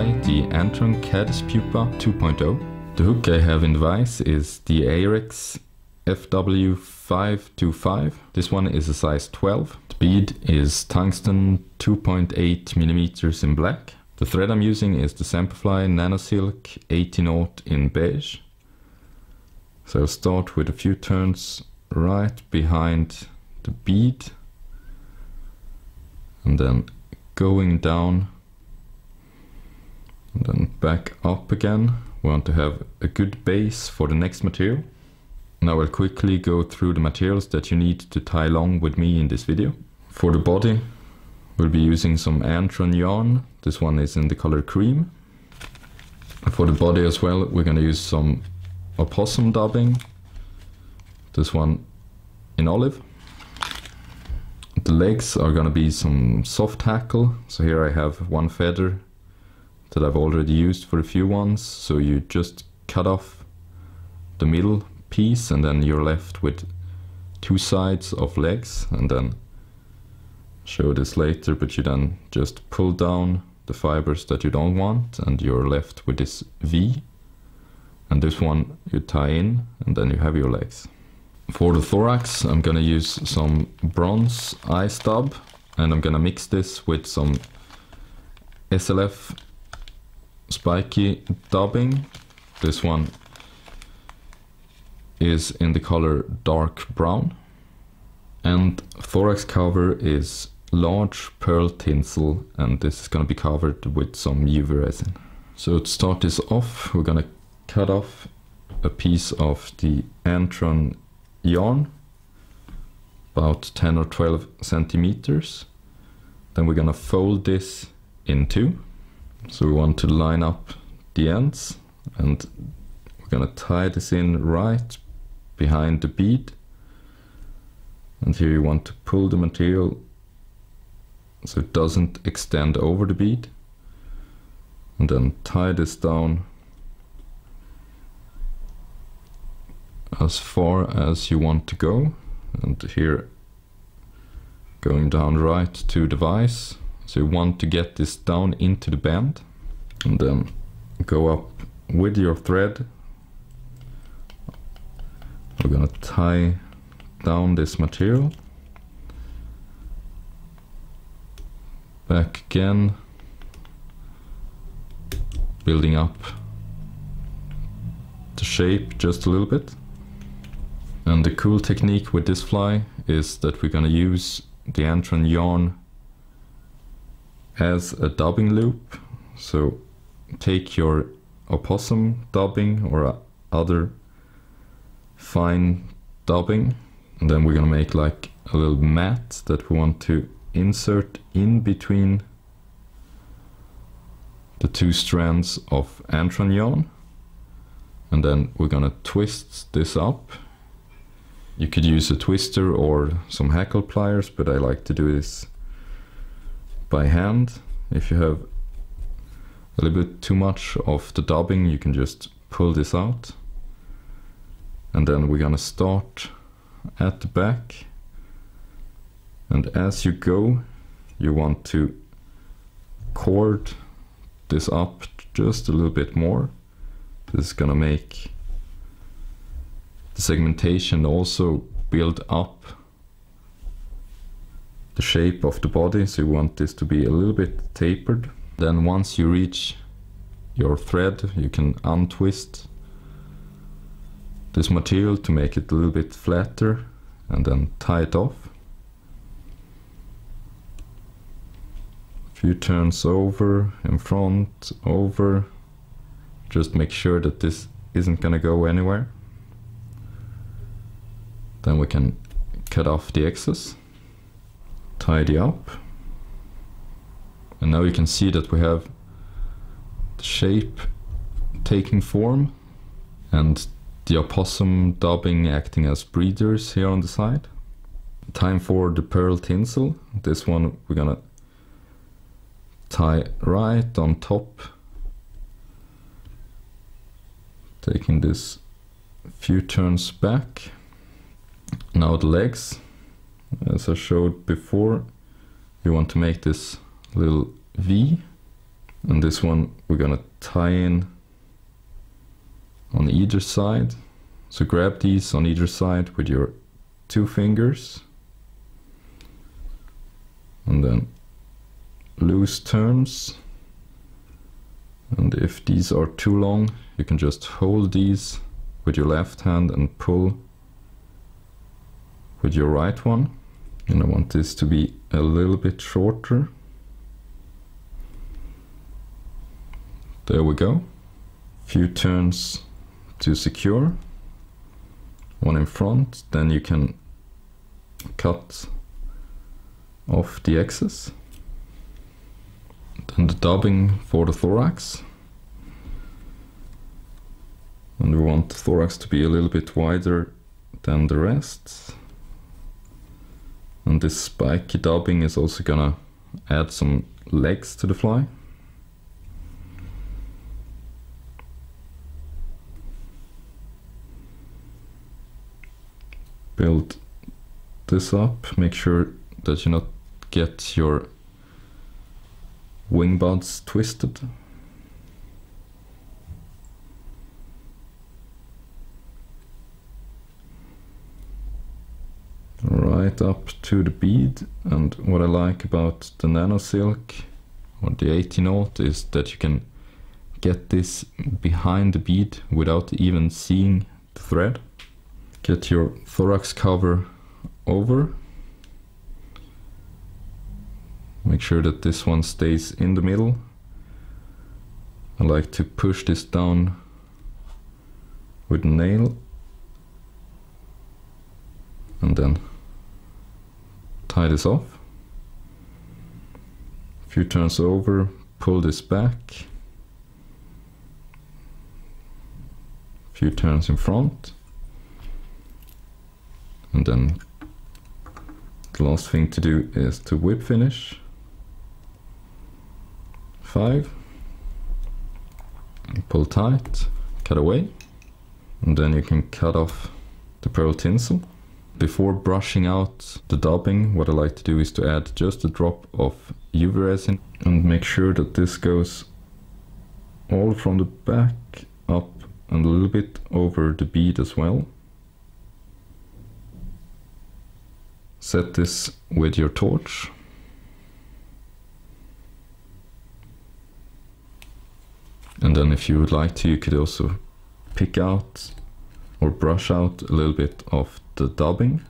the Antron Caddis Pupa 2.0. The hook I have in the vise is the Ahrex FW525. This one is a size 12. The bead is tungsten 2.8 millimeters in black. The thread I'm using is the Semperfli Nanosilk 80 in beige. So I'll start with a few turns right behind the bead and then going down and then back up again. We want to have a good base for the next material. Now I'll quickly go through the materials that you need to tie along with me in this video. For the body, we'll be using some Antron yarn. This one is in the color cream. For the body as well, we're going to use some opossum dubbing. This one in olive. The legs are going to be some soft hackle. So here I have one feather that I've already used for a few ones. So you just cut off the middle piece and then you're left with two sides of legs and then show this later but you then just pull down the fibers that you don't want and you're left with this V and this one you tie in and then you have your legs. For the thorax I'm gonna use some bronze Ice Dub and I'm gonna mix this with some SLF spiky dubbing. This one is in the color dark brown and thorax cover is large pearl tinsel and this is going to be covered with some UV resin. So to start this off we're going to cut off a piece of the Antron yarn about 10 or 12 centimeters then we're going to fold this in two so we want to line up the ends and we're going to tie this in right behind the bead. And here you want to pull the material so it doesn't extend over the bead. And then tie this down as far as you want to go. And here going down right to the vise so you want to get this down into the band and then go up with your thread. We're gonna tie down this material. Back again. Building up the shape just a little bit. And the cool technique with this fly is that we're gonna use the Antron yarn as a dubbing loop. So take your opossum dubbing or other fine dubbing and then we're gonna make like a little mat that we want to insert in between the two strands of Antron yarn. And then we're gonna twist this up. You could use a twister or some hackle pliers but I like to do this by hand. If you have a little bit too much of the dubbing you can just pull this out. And then we're gonna start at the back. And as you go you want to cord this up just a little bit more. This is gonna make the segmentation also build up the shape of the body so you want this to be a little bit tapered then once you reach your thread you can untwist this material to make it a little bit flatter and then tie it off. A few turns over, in front, over. Just make sure that this isn't gonna go anywhere. Then we can cut off the excess, tidy up. And now you can see that we have the shape taking form and the opossum dubbing acting as breeders here on the side. Time for the pearl tinsel. This one we're gonna tie right on top. Taking this few turns back. Now the legs, as I showed before, you want to make this little V And this one we're gonna tie in on either side. So grab these on either side with your two fingers and then loose turns and if these are too long you can just hold these with your left hand and pull with your right one and I want this to be a little bit shorter. There we go. Few turns to secure. One in front then you can cut off the excess then the dubbing for the thorax. And we want the thorax to be a little bit wider than the rest and this spiky dubbing is also gonna add some legs to the fly. Build this up. Make sure that you not get your wing buds twisted right up to the bead and what I like about the nano silk or the 18 aught is that you can get this behind the bead without even seeing the thread. Get your thorax cover over. Make sure that this one stays in the middle. I like to push this down with a nail. And then tie this off. A few turns over, pull this back. A few turns in front. And then the last thing to do is to whip finish. Five. Pull tight, cut away. And then you can cut off the pearl tinsel. Before brushing out the dubbing, what I like to do is to add just a drop of UV resin and make sure that this goes all from the back up and a little bit over the bead as well. Set this with your torch. And then if you would like to, you could also pick out or brush out a little bit of the dubbing.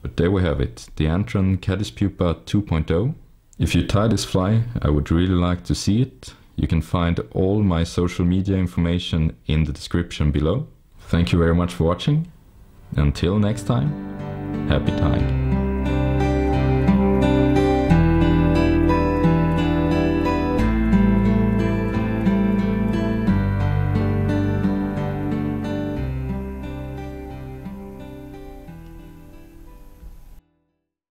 But there we have it, the Antron Caddis Pupa 2.0. If you tie this fly, I would really like to see it. You can find all my social media information in the description below. Thank you very much for watching. Until next time, happy tying.